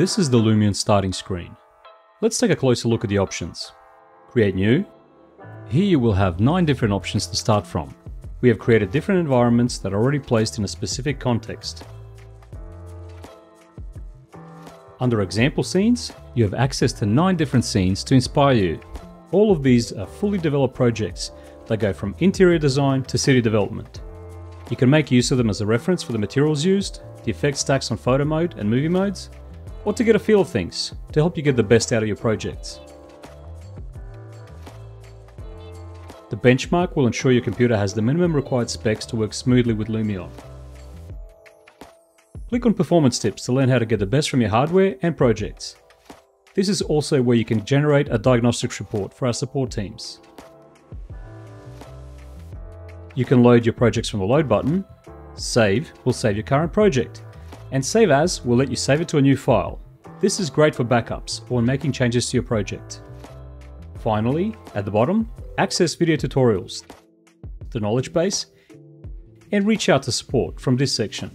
This is the Lumion starting screen. Let's take a closer look at the options. Create new. Here you will have 9 different options to start from. We have created different environments that are already placed in a specific context. Under example scenes, you have access to 9 different scenes to inspire you. All of these are fully developed projects that go from interior design to city development. You can make use of them as a reference for the materials used, the effect stacks on photo mode and movie modes, or to get a feel of things, to help you get the best out of your projects. The benchmark will ensure your computer has the minimum required specs to work smoothly with Lumion. Click on Performance Tips to learn how to get the best from your hardware and projects. This is also where you can generate a diagnostics report for our support teams. You can load your projects from the Load button, Save will save your current project, and Save As will let you save it to a new file. This is great for backups or when making changes to your project. Finally, at the bottom, access video tutorials, the knowledge base, and reach out to support from this section.